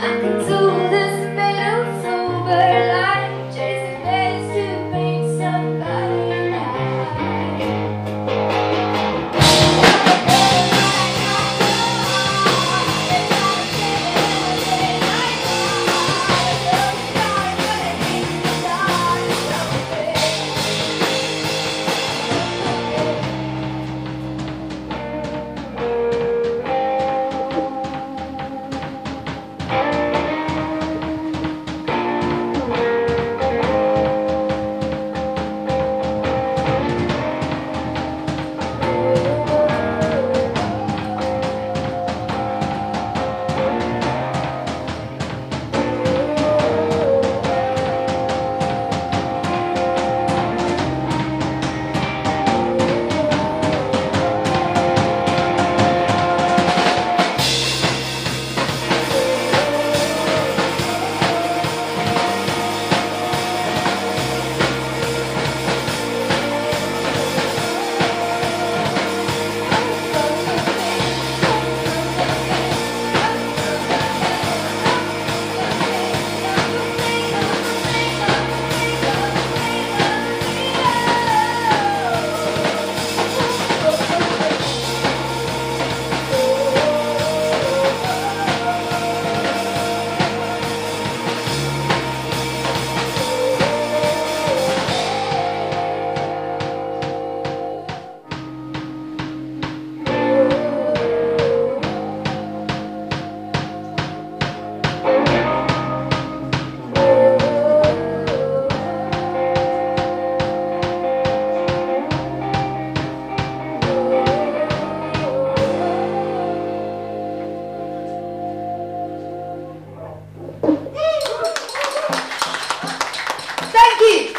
I can do aqui.